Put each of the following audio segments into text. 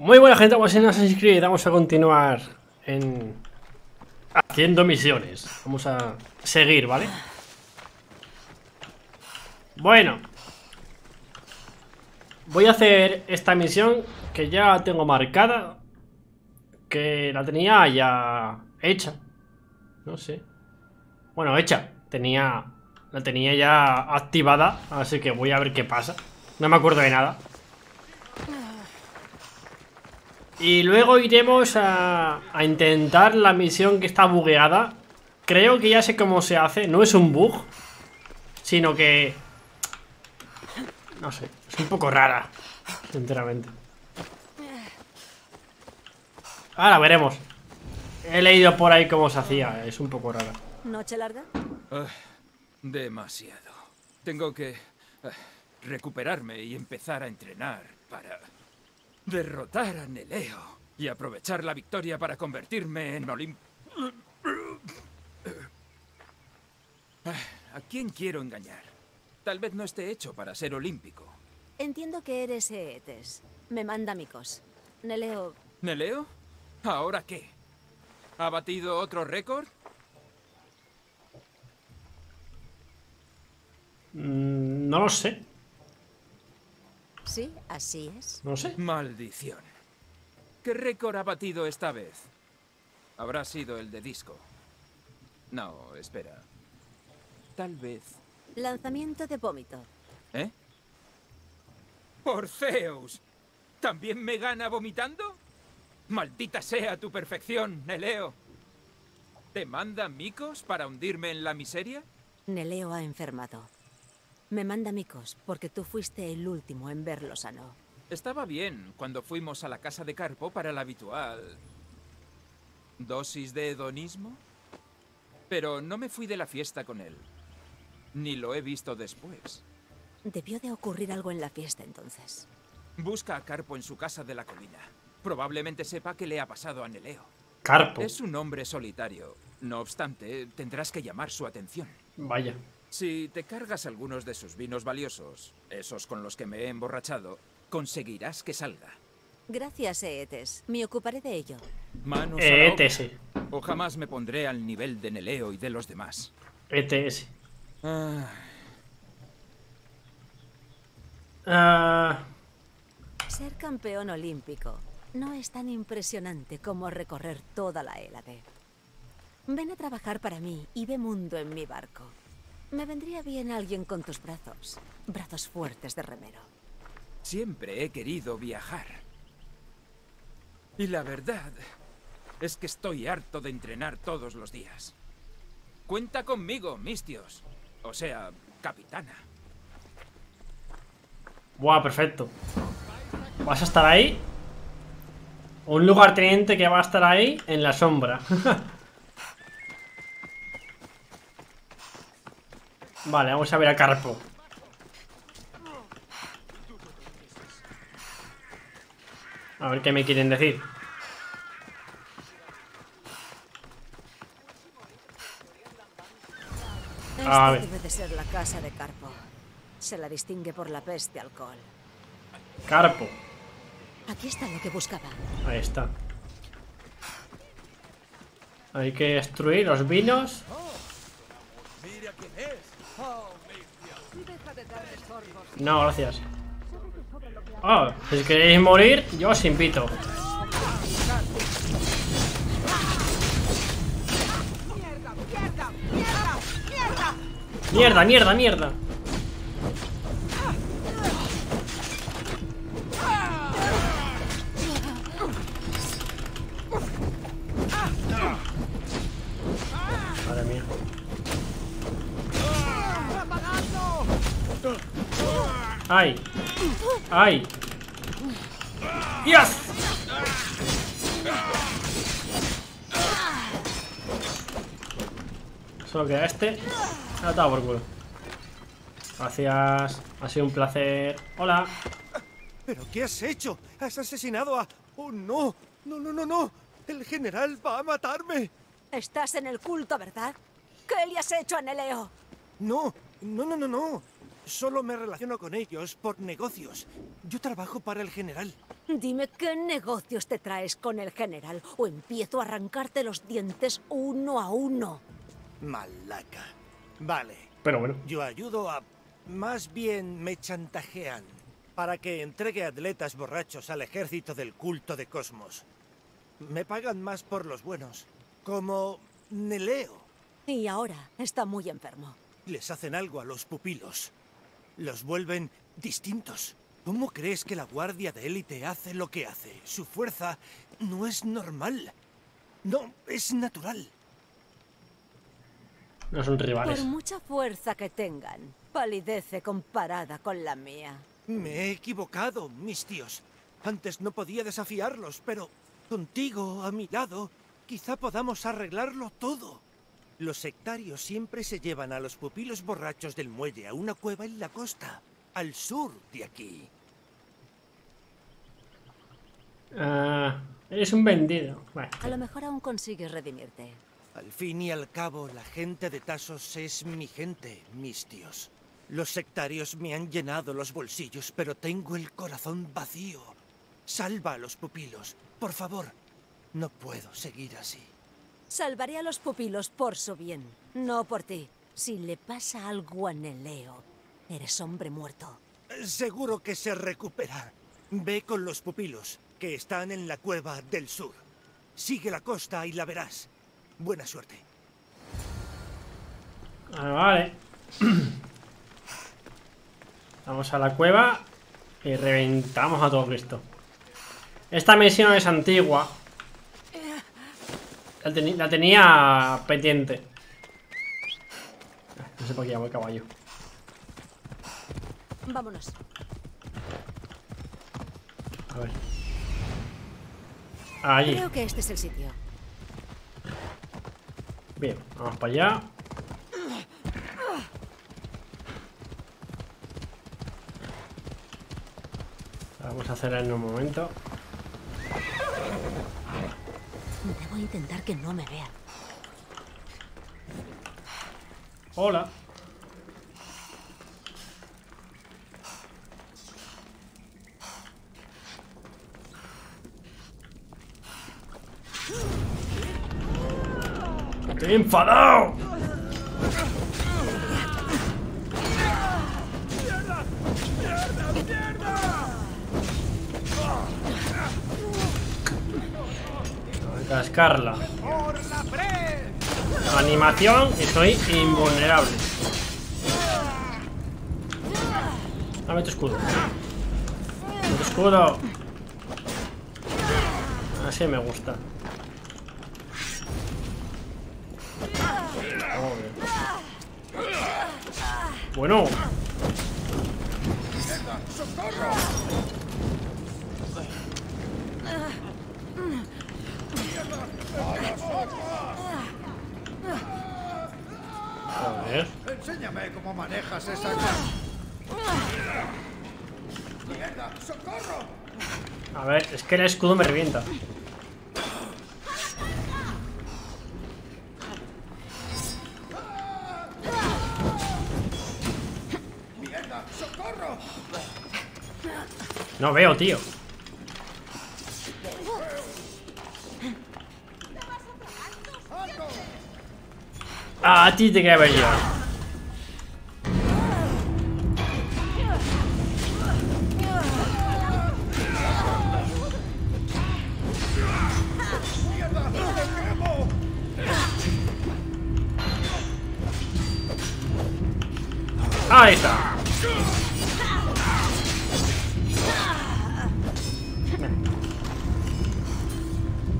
Muy buena gente, vamos en Assassin's Creed, vamos a continuar en... Haciendo misiones. Vamos a seguir, ¿vale? Bueno. Voy a hacer esta misión que ya tengo marcada. Que la tenía ya hecha. No sé. Bueno, hecha. Tenía... La tenía ya activada, así que voy a ver qué pasa. No me acuerdo de nada. Y luego iremos a, a, intentar la misión que está bugueada. Creo que ya sé cómo se hace. No es un bug, sino que... No sé, es un poco rara, sinceramente. Ahora veremos. He leído por ahí cómo se hacía, es un poco rara. ¿Noche larga? Uh, demasiado. Tengo que uh, recuperarme y empezar a entrenar para derrotar a Neleo y aprovechar la victoria para convertirme en Olimp... ¿A quién quiero engañar? Tal vez no esté hecho para ser olímpico. Entiendo que eres Eetes. Me manda micos. Neleo... ¿Neleo? ¿Ahora qué? ¿Ha batido otro récord? Mm, no lo sé. Sí, así es. No sé. Maldición. ¿Qué récord ha batido esta vez? Habrá sido el de disco. No, espera. Tal vez... Lanzamiento de vómito. ¿Eh? ¡Orfeus! ¿También me gana vomitando? ¡Maldita sea tu perfección, Neleo! ¿Te manda micos para hundirme en la miseria? Neleo ha enfermado. Me manda micos porque tú fuiste el último en verlo sano. Estaba bien cuando fuimos a la casa de Carpo para la habitual... ¿Dosis de hedonismo? Pero no me fui de la fiesta con él. Ni lo he visto después. Debió de ocurrir algo en la fiesta entonces. Busca a Carpo en su casa de la colina. Probablemente sepa qué le ha pasado a Neleo. Carpo. Es un hombre solitario. No obstante, tendrás que llamar su atención. Vaya. Si te cargas algunos de sus vinos valiosos, esos con los que me he emborrachado, conseguirás que salga. Gracias, Eetes. Me ocuparé de ello. Manos ETS. O jamás me pondré al nivel de Neleo y de los demás. ETS. Ah. Ah, Ser campeón olímpico no es tan impresionante como recorrer toda la Hélade. Ven a trabajar para mí y ve mundo en mi barco. Me vendría bien alguien con tus brazos. Brazos fuertes de remero. Siempre he querido viajar. Y la verdad es que estoy harto de entrenar todos los días. Cuenta conmigo, Mistios. O sea, capitana. buah, perfecto. ¿Vas a estar ahí? Un lugarteniente que va a estar ahí en la sombra. vale, vamos a ver a Carpo. A ver qué me quieren decir. Esta A ver. debe de ser la casa de Carpo. Se la distingue por la peste alcohol. Carpo. Aquí está lo que buscaba. Ahí está. Hay que destruir los vinos. No, gracias. Oh, si queréis morir, yo os invito. Mierda, mierda, mierda. ¡Ay! ¡Ay! ¡Dios! Solo queda este. Me ha dado por culo. Gracias. Ha sido un placer. Hola. ¿Pero qué has hecho? ¿Has asesinado a...? ¡Oh, no! ¡No, no, no, no! ¡El general va a matarme! Estás en el culto, ¿verdad? ¿Qué le has hecho a Neleo? No, no, no, no, no. Solo me relaciono con ellos por negocios. Yo trabajo para el general. Dime qué negocios te traes con el general o empiezo a arrancarte los dientes uno a uno. Malaca. Vale. Pero bueno. Yo ayudo a... Más bien me chantajean para que entregue atletas borrachos al ejército del culto de Cosmos. Me pagan más por los buenos. Como Neleo. Y ahora está muy enfermo. Les hacen algo a los pupilos. Los vuelven distintos. ¿Cómo crees que la guardia de élite hace lo que hace? Su fuerza no es normal. No, es natural. No son Por rivales. mucha fuerza que tengan, palidece comparada con la mía. Me he equivocado, mis tíos. Antes no podía desafiarlos, pero contigo a mi lado, quizá podamos arreglarlo todo. Los sectarios siempre se llevan a los pupilos borrachos del muelle a una cueva en la costa, al sur de aquí. Ah, eres un vendido. Bueno, A lo mejor aún consigues redimirte. Al fin y al cabo, la gente de Tasos es mi gente, mis tíos. Los sectarios me han llenado los bolsillos, pero tengo el corazón vacío. Salva a los pupilos, por favor. No puedo seguir así. Salvaré a los pupilos por su bien, no por ti. Si le pasa algo a Neleo, eres hombre muerto. Seguro que se recupera. Ve con los pupilos, que están en la cueva del sur. Sigue la costa y la verás. Buena suerte. Ah, vale. Vamos a la cueva y reventamos a todo Cristo. Esta misión es antigua. La, tenía pendiente. No sé por qué llamo el caballo. Vámonos. A ver. Allí. Creo que este es el sitio. Bien, vamos para allá. Vamos a hacer en un momento. Intentar que no me vean. Hola. Enfadado. Cascarla. Animación, estoy invulnerable. Dame tu escudo. Escudo. Así me gusta. Bueno. Joder. Cómo manejas esa cara. ¡Mierda! ¡Socorro! A ver, es que el escudo me revienta. ¡Mierda! ¡Socorro! No veo, tío. Ah, a ti te quería ver yo.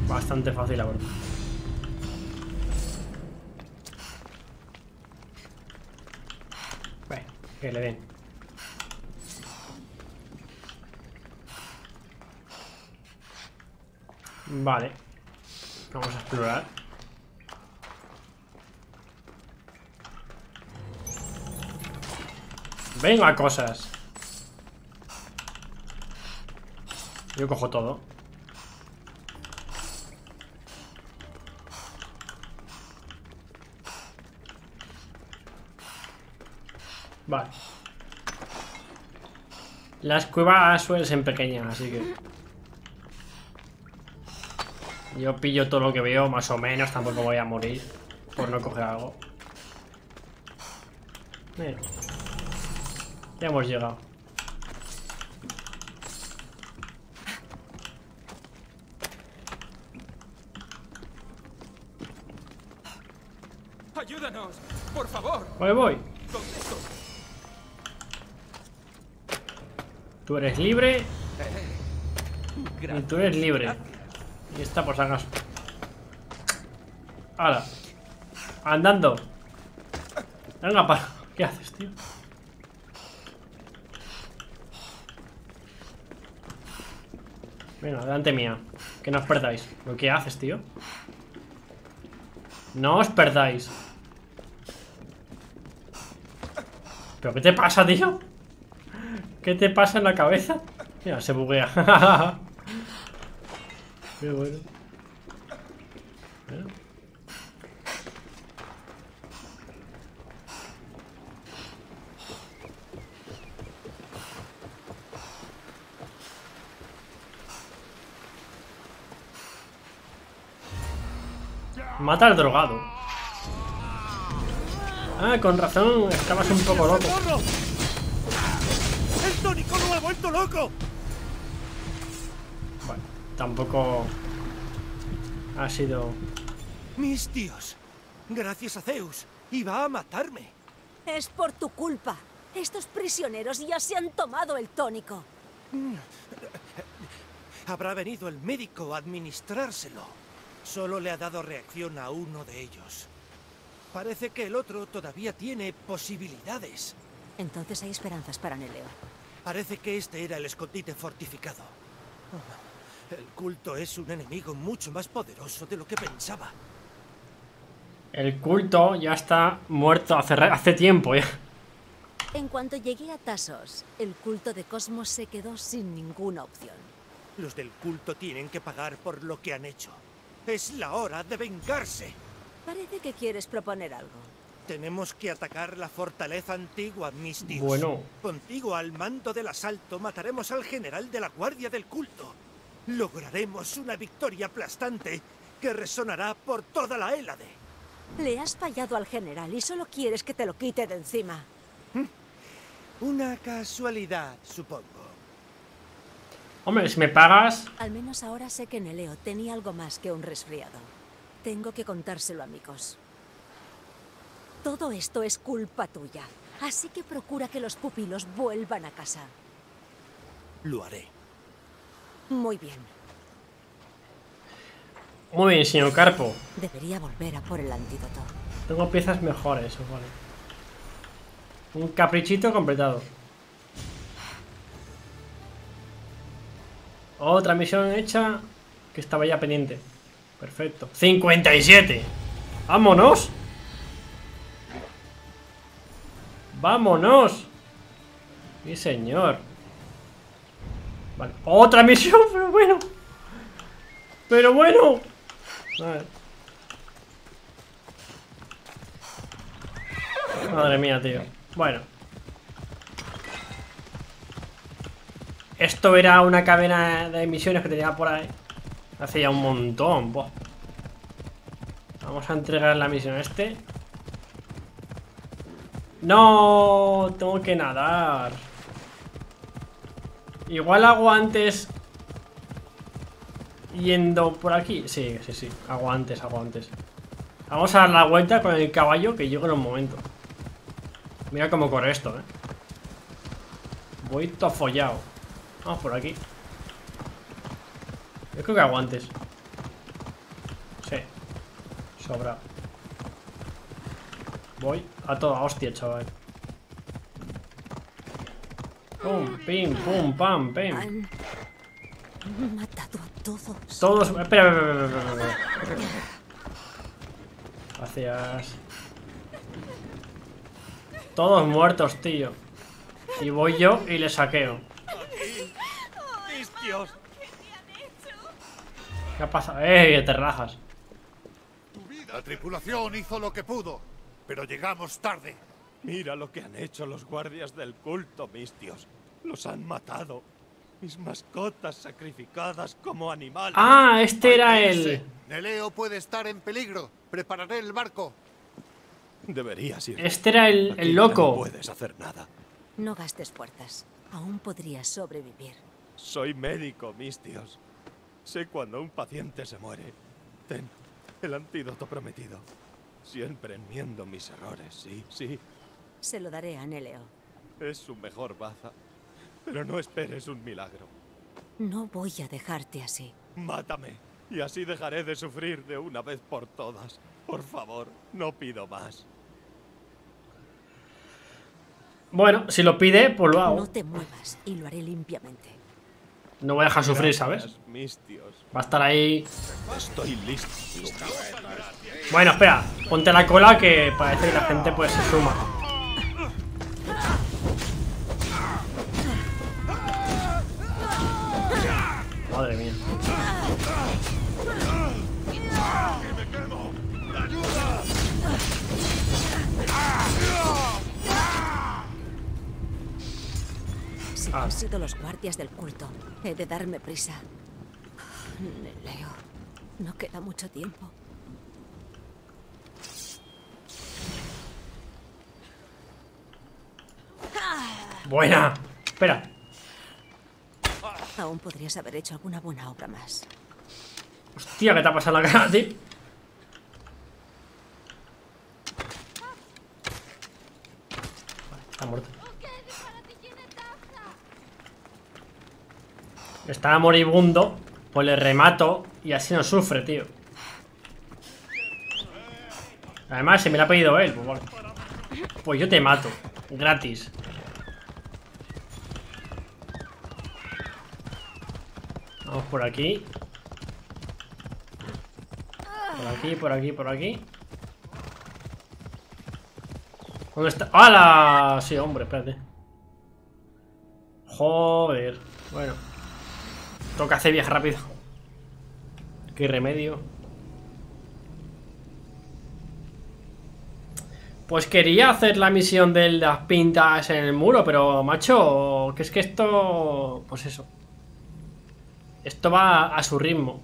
Bastante fácil, la verdad. Bueno, que le den. Vale. Vamos a explorar. Venga, cosas. Yo cojo todo. Vale. Las cuevas suelen ser pequeñas, así que... Yo pillo todo lo que veo, más o menos, tampoco voy a morir por no coger algo. Mira. Ya hemos llegado. ¡Ayúdanos! ¡Por favor! Voy, voy. Tú eres libre. Y tú eres libre. Y está por si acaso. Hala. Andando. Venga, para. ¿Qué haces, tío? Venga, delante mía. Que no os perdáis. ¿Lo que haces, tío? No os perdáis. ¿Pero qué te pasa, tío? ¿Qué te pasa en la cabeza? Mira, se buguea. Bueno. Bueno. Mata al drogado. Ah, con razón, estabas un poco loco. ¡El tónico lo ha vuelto loco! Bueno, tampoco ha sido... Mis tíos, gracias a Zeus, iba a matarme. Es por tu culpa. Estos prisioneros ya se han tomado el tónico. Habrá venido el médico a administrárselo. Solo le ha dado reacción a uno de ellos. Parece que el otro todavía tiene posibilidades. Entonces hay esperanzas para Neleo. Parece que este era el escondite fortificado. Ah, El culto es un enemigo mucho más poderoso de lo que pensaba. El culto ya está muerto hace, hace tiempo ya. En cuanto llegué a Tasos, el culto de Cosmos se quedó sin ninguna opción. Los del culto tienen que pagar por lo que han hecho. Es la hora de vengarse. Parece que quieres proponer algo. Tenemos que atacar la fortaleza antigua, mis tíos. Bueno. Contigo al mando del asalto mataremos al general de la guardia del culto. Lograremos una victoria aplastante que resonará por toda la Hélade. Le has fallado al general y solo quieres que te lo quite de encima. Una casualidad, supongo. Hombre, si me pagas... Al menos ahora sé que Neleo tenía algo más que un resfriado. Tengo que contárselo a amigos. Todo esto es culpa tuya. Así que procura que los pupilos vuelvan a casa. Lo haré. Muy bien. Muy bien, señor Carpo. Debería volver a por el antídoto. Tengo piezas mejores, vale. Un caprichito completado. Otra misión hecha que estaba ya pendiente. Perfecto. 57. ¡Vámonos! ¡Vámonos! Sí, señor. Vale. Otra misión, pero bueno. Pero bueno. A ver. Madre mía, tío. Bueno. Esto era una cadena de misiones que tenía por ahí. Hace ya un montón. Vamos a entregar la misión a este. No, tengo que nadar. Igual hago antes yendo por aquí. Sí, sí, sí. Hago antes, hago antes. Vamos a dar la vuelta con el caballo que llego en un momento. Mira cómo corre esto, eh. Voy todo follado. Vamos por aquí. Yo creo que hago antes. Sí. Sobra. Voy a toda hostia, chaval. Pum, pim, pum, pam, pim. Matado a todos. Todos. Espera, espera, espera, espera, espera. Gracias. Todos muertos, tío. Y voy yo y le saqueo. ¡Mis tíos! ¿Qué ha pasado? ¡Eh! te rajas. La tripulación hizo lo que pudo, pero llegamos tarde. Mira lo que han hecho los guardias del culto, mis tíos. Los han matado. Mis mascotas sacrificadas como animales. Ah, este era el... Neleo puede estar en peligro. Prepararé el barco. Deberías ir. Este era el, el loco. No puedes hacer nada. No gastes fuerzas. Aún podrías sobrevivir. Soy médico, Mistios. Sé cuando un paciente se muere. Ten el antídoto prometido. Siempre enmiendo mis errores, sí, sí. Se lo daré a Neleo. Es su mejor baza. Pero no esperes un milagro. No voy a dejarte así. Mátame. Y así dejaré de sufrir de una vez por todas. Por favor, no pido más. Bueno, si lo pide, pues lo hago. No te muevas y lo haré limpiamente. No voy a dejar sufrir, ¿sabes? Va a estar ahí... Estoy listo. Bueno, espera. Ponte la cola que parece que la gente pues se suma. Si Ah. han sido los guardias del culto, he de darme prisa. Leo, no queda mucho tiempo. Buena. Espera. Aún podrías haber hecho alguna buena obra más. Hostia, ¿qué te ha pasado la cara, tío? Vale, Está muerto. Está moribundo, pues le remato y así no sufre, tío. Además, se me lo ha pedido él, pues vale. Pues yo te mato, gratis. Vamos por aquí. Por aquí, por aquí, por aquí. ¿Dónde está? ¡Hala! Sí, hombre, espérate. Joder. Bueno. Toca hacer viaje rápido. Qué remedio. Pues quería hacer la misión de las pintas en el muro, pero macho, que es que esto... Pues eso. Esto va a su ritmo.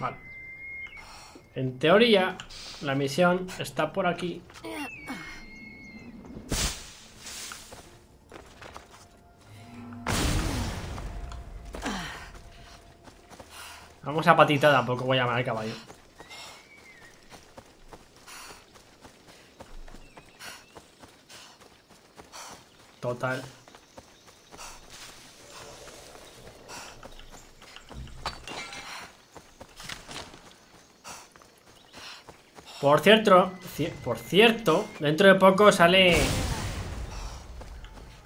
Vale. En teoría, la misión está por aquí. Vamos a patita, tampoco voy a llamar al caballo. Total. Por cierto, ci- por cierto, dentro de poco sale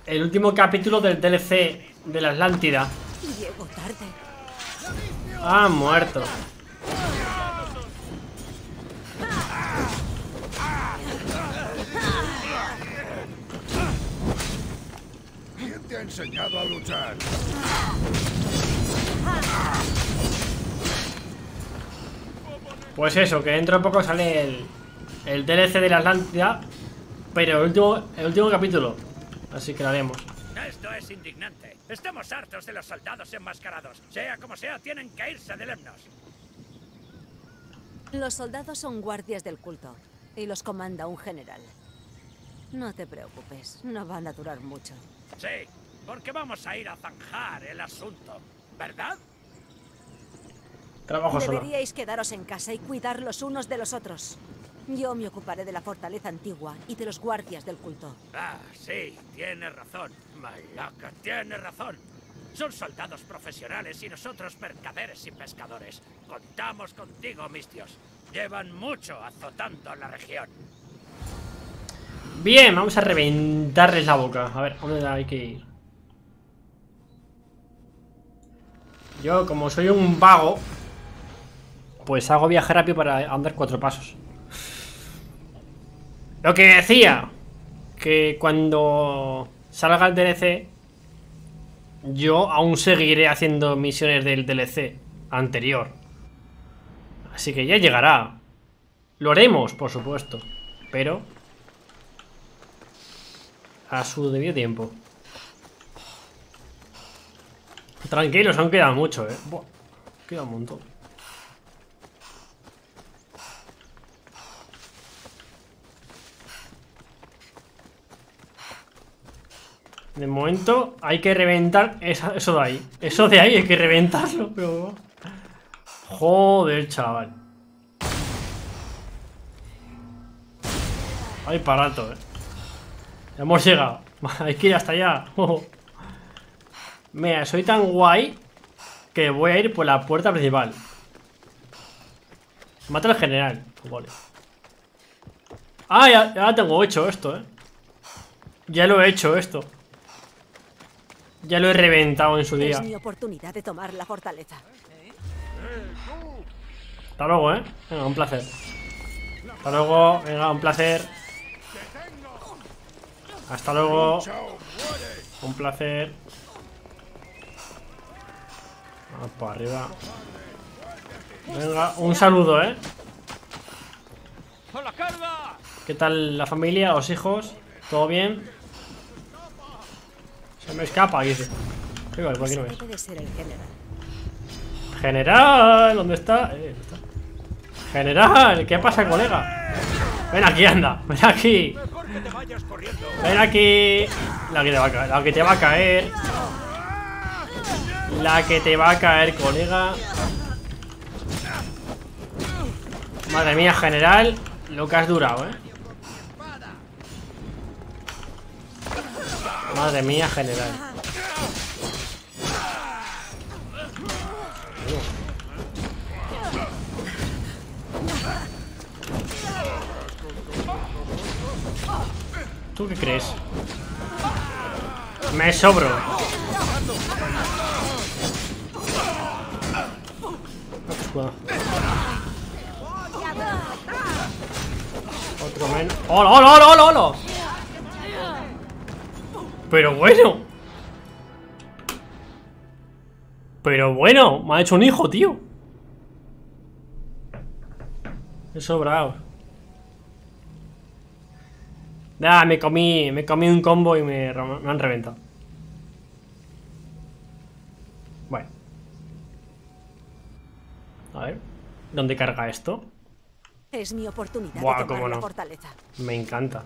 el último capítulo del DLC de la Atlántida. Llego tarde. Ah, muerto. ¿Quién te ha enseñado a luchar? Pues eso, que dentro de poco sale el, el DLC de la Atlántida, pero el último, el último capítulo. Así que lo haremos. Esto es indignante. Estamos hartos de los soldados enmascarados. Sea como sea, tienen que irse de Lemnos. Los soldados son guardias del culto y los comanda un general. No te preocupes, no van a durar mucho. Sí, porque vamos a ir a zanjar el asunto, ¿verdad? Trabajo solo. Deberíais quedaros en casa y cuidar los unos de los otros. Yo me ocuparé de la fortaleza antigua y de los guardias del culto. Ah, sí, tiene razón. Malaca, tiene razón. Son soldados profesionales y nosotros mercaderes y pescadores. Contamos contigo, Mistios. Llevan mucho azotando la región. Bien, vamos a reventarles la boca. A ver, ¿a ¿dónde hay que ir? Yo, como soy un vago, pues hago viaje rápido para andar cuatro pasos. Lo que decía, que cuando salga el DLC, yo aún seguiré haciendo misiones del DLC anterior. Así que ya llegará. Lo haremos, por supuesto. Pero a su debido tiempo. Tranquilos, aún queda mucho, eh. Buah, queda un montón. De momento hay que reventar eso de ahí. Eso de ahí hay que reventarlo, pero... Joder, chaval. Hay para rato, eh. Ya hemos llegado. Hay que ir hasta allá. Mira, soy tan guay que voy a ir por la puerta principal. Mata al general. Vale. Ah, ya, ya tengo hecho esto, eh. Ya lo he hecho esto. Ya lo he reventado en su día. Es mi oportunidad de tomar la fortaleza. Hasta luego, eh. Venga, un placer. Hasta luego, venga, un placer. Hasta luego. Un placer. Vamos para arriba. Venga, un saludo, eh. ¿Qué tal la familia, los hijos? ¿Todo bien? Me escapa, dice. Vale, por aquí no Ese es. debe de ser el general. ¿dónde está? Eh, ¿dónde está? General, ¿qué pasa, colega? Ven aquí, anda, ven aquí. Ven aquí. La que te va a caer, la que te va a caer. La que te va a caer, colega. Madre mía, general, lo que has durado, eh. Madre mía, general. ¿Tú qué crees? Me sobro. Otro men. ¡Hola, hola, hola, hola, hola! Pero bueno. Pero bueno, me ha hecho un hijo, tío. He sobrado. Nah, me comí, me comí un combo y me, han reventado. Bueno. A ver. ¿Dónde carga esto? Es mi oportunidad Buah, de cómo la no. fortaleza. Me encanta.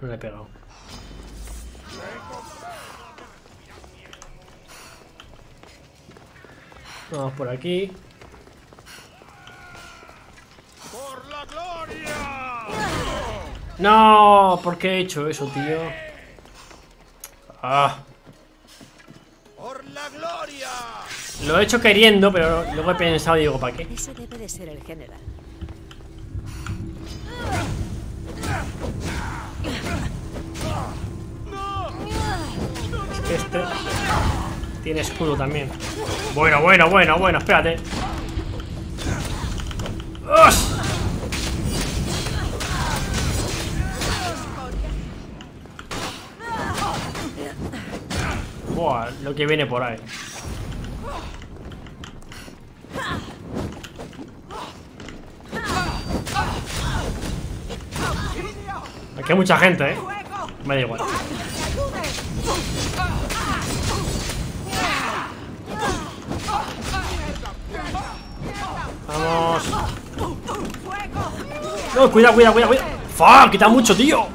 No le he pegado. Vamos por aquí. ¡Por la gloria! No, ¿por qué he hecho eso, tío? Ah, ¡Por la gloria! lo he hecho queriendo, pero luego he pensado y digo, ¿para qué? Ese debe de ser el general. Este tiene escudo también. Bueno, bueno, bueno, bueno, espérate. ¡Os! Buah, lo que viene por ahí. Aquí hay mucha gente, eh. Me da igual. Vamos. No, cuidado, cuidado, cuidado, cuidado. ¡Fuck! Quita mucho, tío.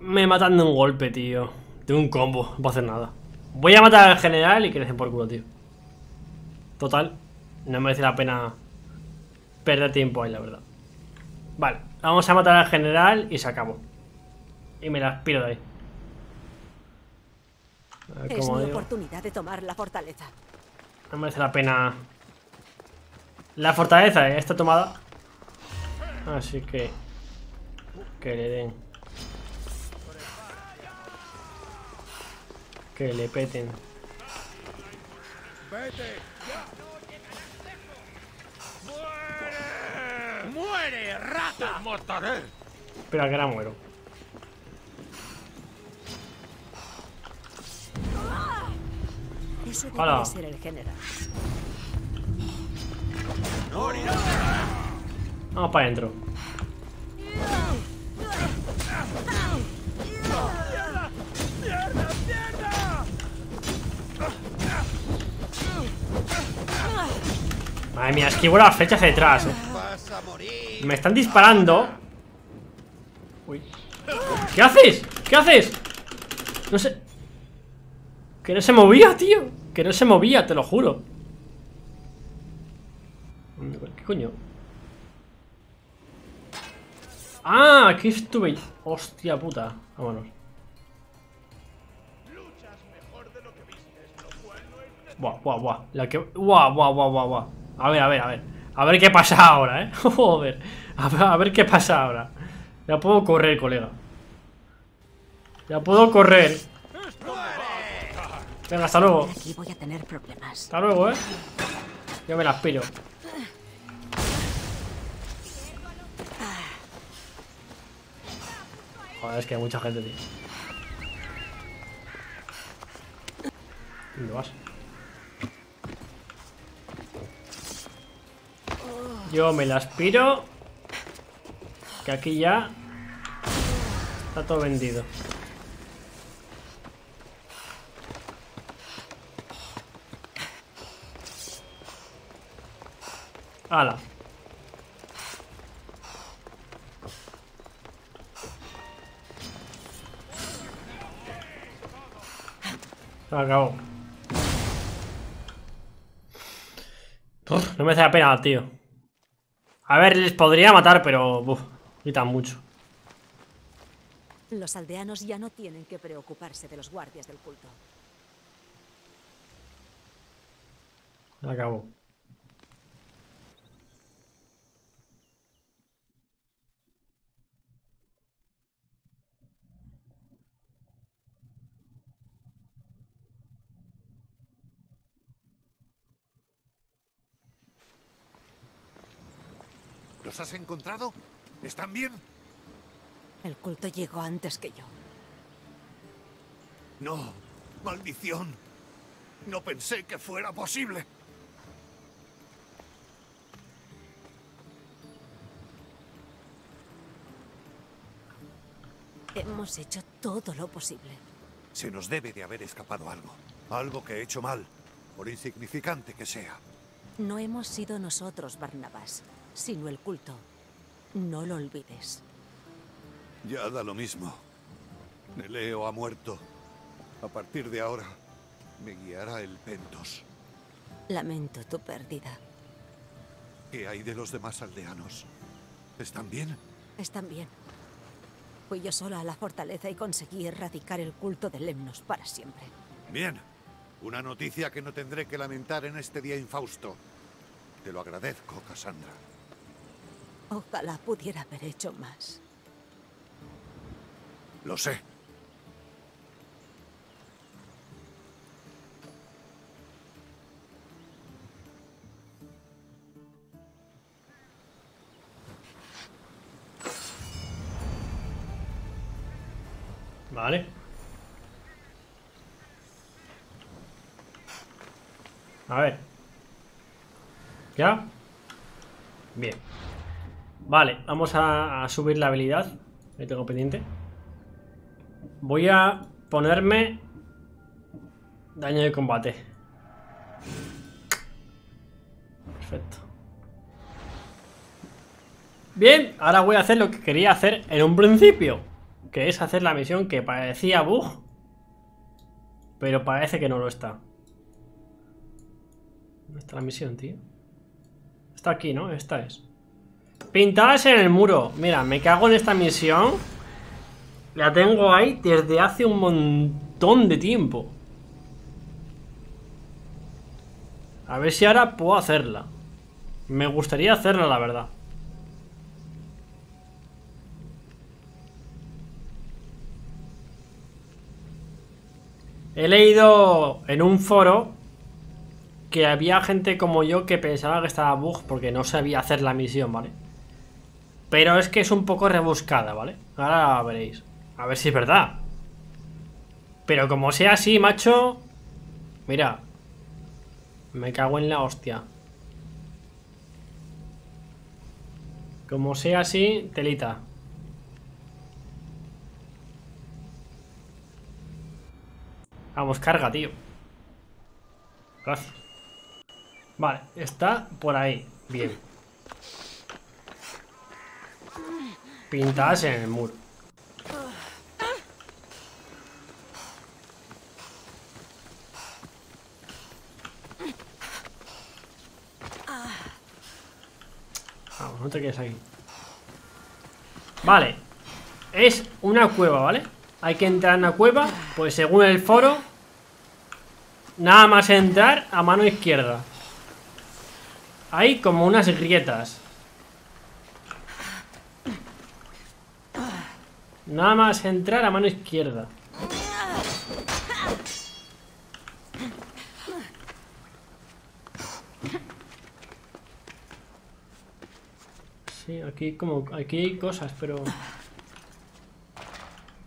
Me matan de un golpe, tío. De un combo. No puedo hacer nada. Voy a matar al general y que le den por culo, tío. Total. No merece la pena perder tiempo ahí, la verdad. Vale. Vamos a matar al general y se acabó. Y me las piro de ahí. A ver Es cómo mi digo. oportunidad de tomar la fortaleza. No merece la pena la fortaleza eh, está tomada. Así que que le den que le peten. ¡Muere, rata! ¡Mataré! Espera que ahora muero. Ese debe ser el general. Vamos para adentro. Madre mía, esquivo las flechas detrás. eh. Me están disparando. Uy. ¿Qué haces? ¿Qué haces? No sé. Que no se movía, tío. Que no se movía, te lo juro. ¿Qué coño? Ah, aquí estuve. Hostia puta. Vámonos. Buah, buah, buah. La que. Buah, buah, buah, buah. A ver, a ver, a ver. A ver qué pasa ahora, eh. Joder. A ver, a ver qué pasa ahora. Ya puedo correr, colega. Ya puedo correr. Venga, hasta luego. Aquí voy a tener problemas. Hasta luego, eh. Yo me la aspiro. Joder, es que hay mucha gente, tío. ¿Dónde vas? Yo me la aspiro. Que aquí ya está todo vendido. ¡Hala! Se acabó. Uf, no me hace la pena, tío. A ver, les podría matar, pero... Uf, quitan mucho. Los aldeanos ya no tienen que preocuparse de los guardias del culto. Acabó. ¿Los has encontrado? ¿Están bien? El culto llegó antes que yo. No. Maldición. No pensé que fuera posible. Hemos hecho todo lo posible. Se nos debe de haber escapado algo. Algo que he hecho mal, por insignificante que sea. No hemos sido nosotros, Barnabas, sino el culto. No lo olvides. Ya da lo mismo. Neleo ha muerto. A partir de ahora, me guiará el Pentos. Lamento tu pérdida. ¿Qué hay de los demás aldeanos? ¿Están bien? Están bien. Fui yo sola a la fortaleza y conseguí erradicar el culto de Lemnos para siempre. Bien. Una noticia que no tendré que lamentar en este día infausto. Te lo agradezco, Cassandra. Ojalá pudiera haber hecho más. Lo sé. Vale. A ver. ¿Ya? Bien. Vale, vamos a, subir la habilidad. Ahí tengo pendiente. Voy a ponerme daño de combate. Perfecto. Bien, ahora voy a hacer lo que quería hacer en un principio. Que es hacer la misión que parecía bug. Pero parece que no lo está. ¿Dónde está la misión, tío? Está aquí, ¿no? Esta es. Pintadas en el muro. Mira, me cago en esta misión. La tengo ahí desde hace un montón de tiempo. A ver si ahora puedo hacerla. Me gustaría hacerla, la verdad. He leído en un foro que había gente como yo que pensaba que estaba bug porque no sabía hacer la misión, ¿vale? Pero es que es un poco rebuscada, ¿vale? Ahora veréis. A ver si es verdad. Pero como sea así, macho... Mira, Me cago en la hostia. Como sea así, telita. Vamos, carga, tío. Gracias. Vale, está por ahí. Bien. Pintadas en el muro. Vamos, no te quedes aquí. Vale. Es una cueva, ¿vale? Hay que entrar en la cueva. Pues según el foro. Nada más entrar a mano izquierda. Hay como unas grietas. Nada más entrar a mano izquierda. Sí, aquí como... Aquí hay cosas, pero...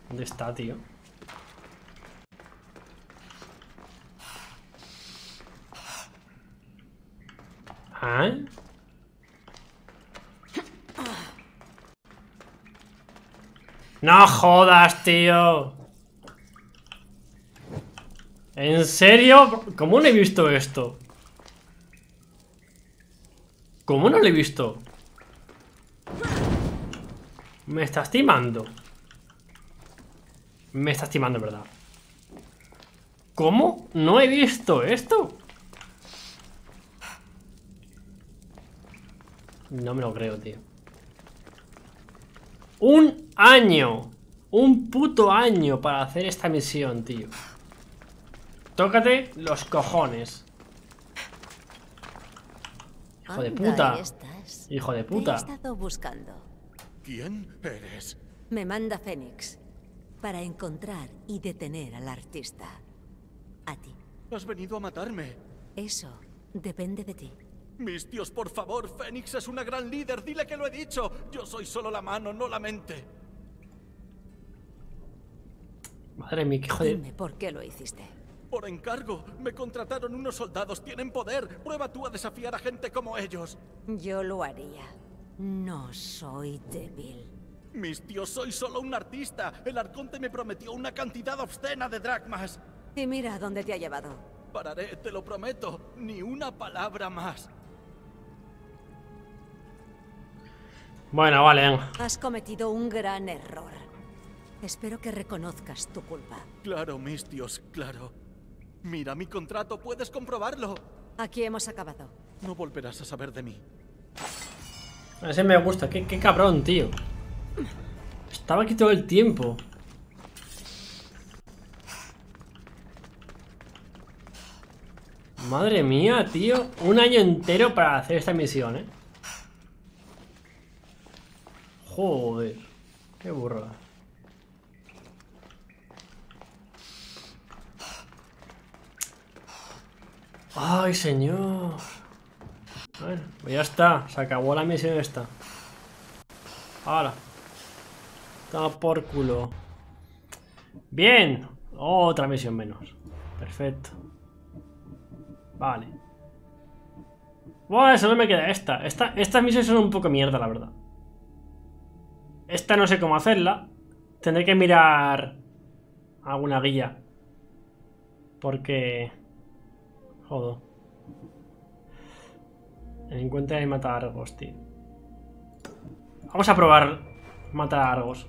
¿Dónde está, tío? ¿Ah? No jodas, tío. ¿En serio? ¿Cómo no he visto esto? ¿Cómo no lo he visto? Me estás timando. Me estás timando, ¿verdad? ¿Cómo? No he visto esto. No me lo creo, tío. Un año. Un puto año para hacer esta misión, tío. Tócate los cojones. Hijo de puta. Hijo de Te he puta. estado buscando. ¿Quién eres? Me manda Fénix para encontrar y detener al artista. A ti. Has venido a matarme. Eso depende de ti. Mis dios, por favor, Fénix es una gran líder. Dile que lo he dicho. Yo soy solo la mano, no la mente. Madre mía, qué joder. Dime por qué lo hiciste. Por encargo, me contrataron unos soldados. Tienen poder. Prueba tú a desafiar a gente como ellos. Yo lo haría. No soy débil. Mis dios, soy solo un artista. El arconte me prometió una cantidad obscena de dracmas. Y mira dónde te ha llevado. Pararé, te lo prometo. Ni una palabra más. Bueno, vale, venga. Has cometido un gran error. Espero que reconozcas tu culpa. Claro, mis dios, claro. Mira mi contrato, puedes comprobarlo. Aquí hemos acabado. No volverás a saber de mí. Ese me gusta. Qué, qué cabrón, tío. Estaba aquí todo el tiempo. Madre mía, tío. Un año entero para hacer esta misión, ¿eh? Joder. Qué burrada. Ay, señor. Bueno, pues ya está. Se acabó la misión esta. Ahora. Toma por culo. Bien. Otra misión menos. Perfecto. Vale. Bueno, solo me queda esta. esta. Estas misiones son un poco mierda, la verdad. Esta no sé cómo hacerla. Tendré que mirar alguna guía. Porque... Jodo. Encuentra y mata a Argos, tío. Vamos a probar matar a Argos.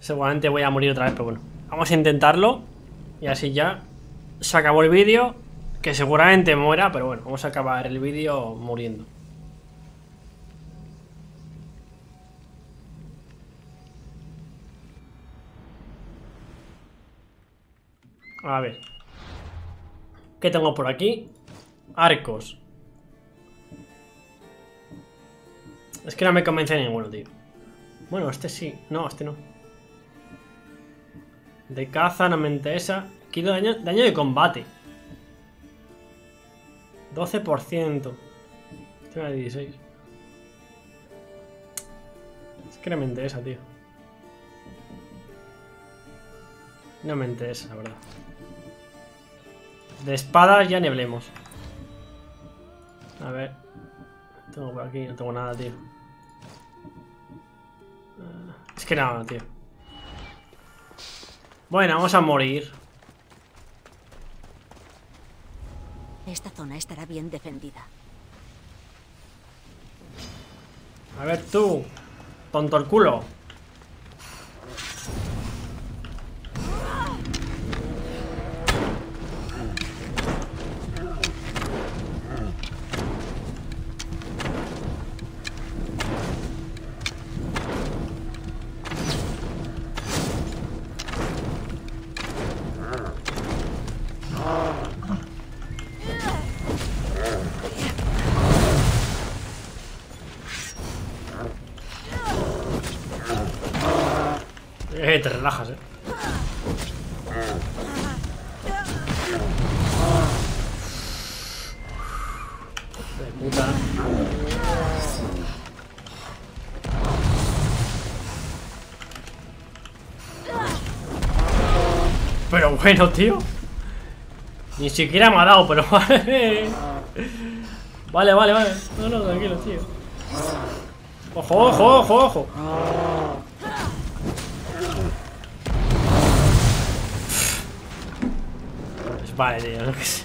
Seguramente voy a morir otra vez, pero bueno. Vamos a intentarlo. Y así ya se acabó el vídeo. Que seguramente muera, pero bueno, vamos a acabar el vídeo muriendo. A ver. ¿Qué tengo por aquí? Arcos. Es que no me convence ninguno, tío. Bueno, este sí. No, este no. De caza, no me interesa. Quiero daño, daño de combate. 12%. Este me da 16. Es que no me interesa, tío. No me interesa, la verdad. De espadas ya ni hablemos. A ver. Tengo por aquí, no tengo nada, tío. Ah, Es que nada, tío. Bueno, vamos a morir. Esta zona estará bien defendida. A ver tú. Tonto el culo. Bueno, tío. Ni siquiera me ha dado, pero vale. Vale, vale, vale. No, no, tranquilo, tío. Ojo, ojo, ojo, ojo. Pues vale, tío, no que sé.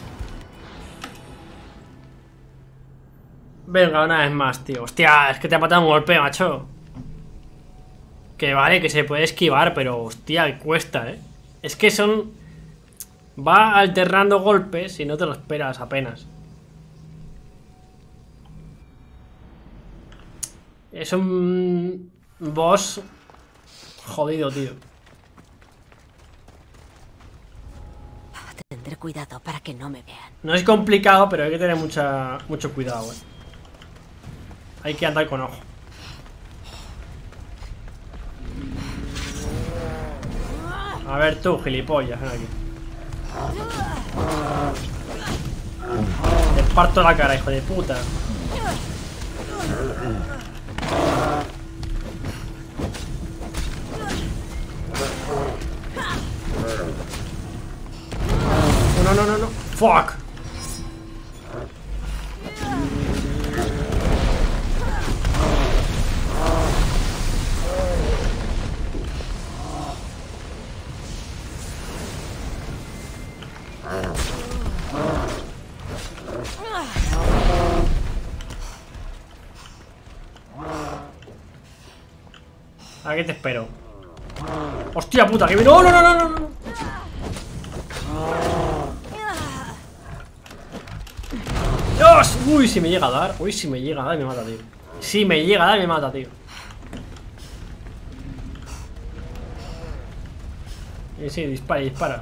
Venga, una vez más, tío. Hostia, es que te ha matado un golpe, macho. Que vale, que se puede esquivar, pero hostia, cuesta, eh. Es que son. Va alternando golpes y no te lo esperas apenas. Es un boss jodido, tío. Tendré cuidado para que no me vean. No es complicado, pero hay que tener mucha, mucho cuidado, eh. Hay que andar con ojo. A ver tú, gilipollas, ven aquí. Te parto la cara, hijo de puta. No, no, no, no. Fuck. Aquí te espero. Hostia puta, que me... No, no, no, no, no. ¡Dios! Uy, si me llega a dar. Uy, si me llega a dar, me mata, tío. Si me llega a dar, me mata, tío. Sí, sí, dispara, dispara.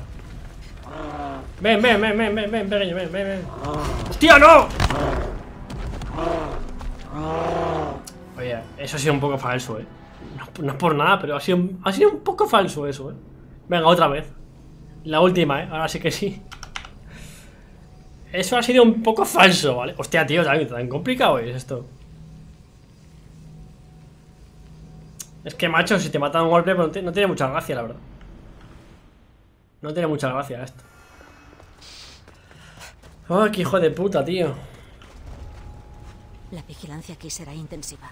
Ven, ven, ven, ven, ven, ven, pequeño, ven, ven, ven. ¡Hostia, no! Oye, eso ha sido un poco falso, eh. No, es por nada, pero ha sido, ha sido un poco falso eso, eh. Venga, otra vez. La última, eh. Ahora sí que sí. Eso ha sido un poco falso, ¿vale? Hostia, tío, tan, tan complicado es esto. Es que, macho, si te matan un golpe, pues no, no tiene mucha gracia, la verdad. No tiene mucha gracia esto. ¡Ay, qué hijo de puta, tío! La vigilancia aquí será intensiva.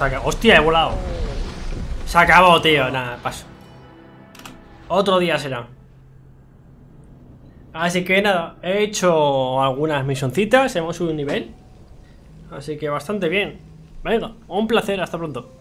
Hostia, he volado. Se acabó, tío. Nada, paso. Otro día será. Así que nada, he hecho algunas misioncitas, hemos subido un nivel. Así que bastante bien. Venga, un placer, hasta pronto.